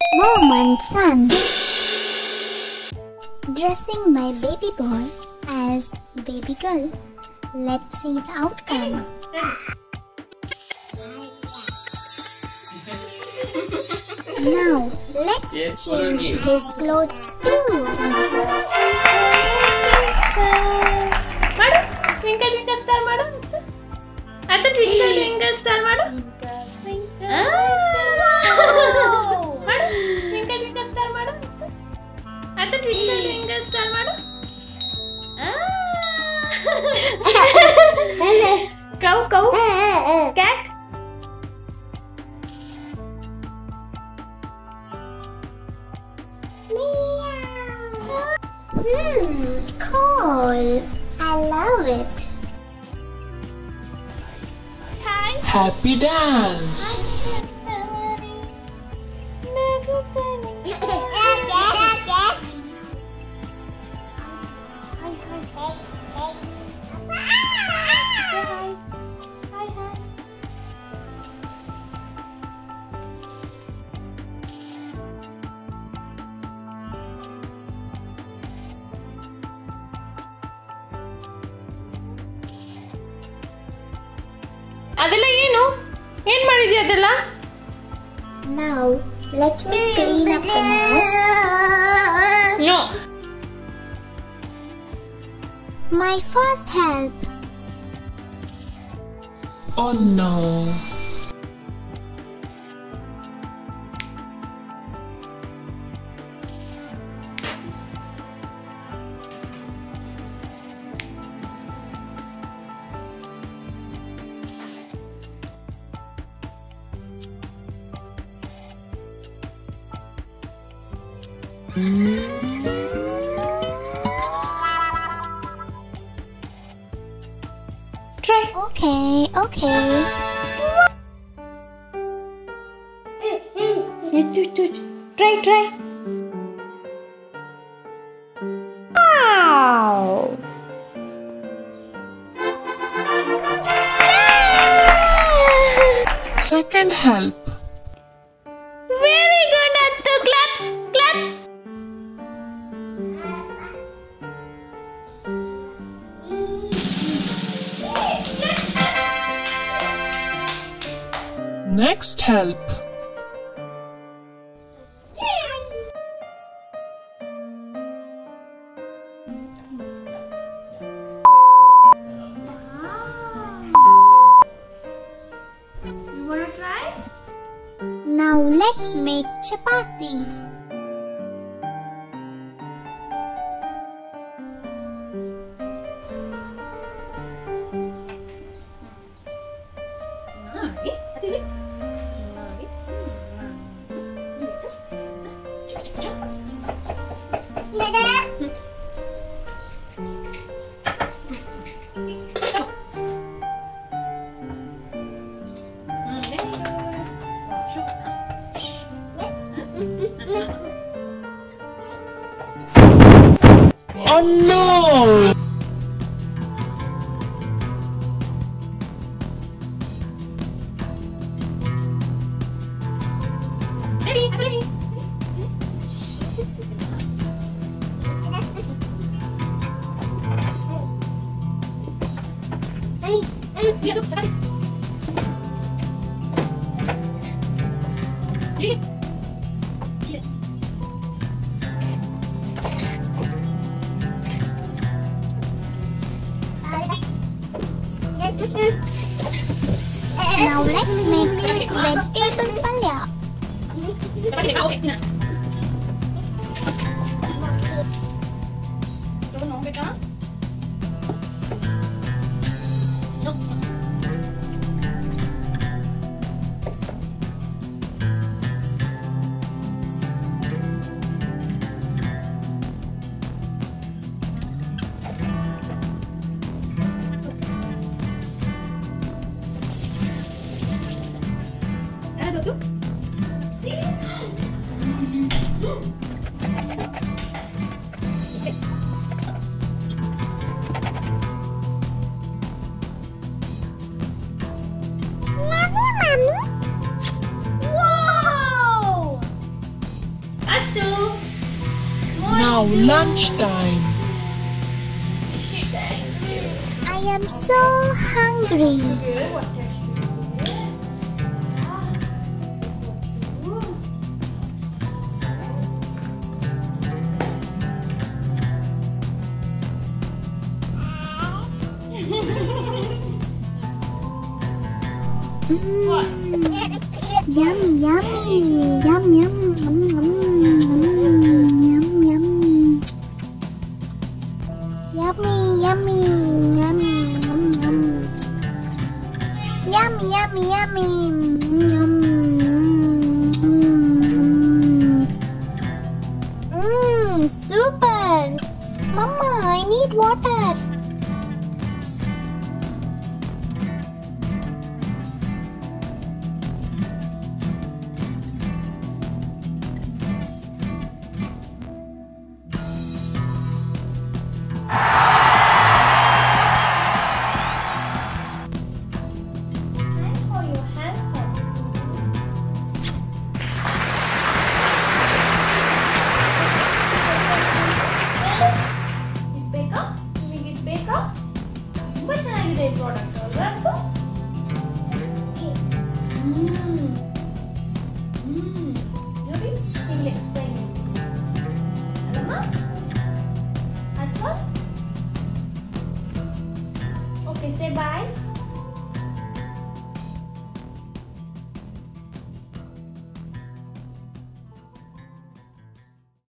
Mom and son. Dressing my baby boy as baby girl. Let's see the outcome. Now, let's change his clothes too. Madam, twinkle twinkle star, madam. At the twinkle. Twinkle twinkle star ಮಾಡು ಆ. Cow cow cat Hmm, cool. I love it. Happy dance. ಅದೆಲ್ಲ ಏನು ಏನ್ ಮಾಡಿದ್ಯಾ ಅದೆಲ್ಲ Now, let me clean up the mess. No My first help. Oh no. Hmm? Try. Okay, okay. Try, try. Wow! Second help. next help. Now let's make chapati. Nah, eh, Now let's make vegetable palya. now lunchtime. I am so hungry. Mm. Yummy, yummy, yum, yum, yum, yum, yum, yum. Yummy, yummy, yum, yum, yum. Yummy, yummy, yummy, yum, Mmm, super. Mama, I need water. ತುಂಬಾ ಚೆನ್ನಾಗಿದೆ ಈ product ಅಲ್ವಾ ಅದು ಹ್ಮ್ ಹ್ಮ್ ನೋಡಿ ನಿಮ್ಗೆ explain ಅಲ್ಲಮ್ಮ ಅಥವಾ okay ಸೇ ಬಾಯ್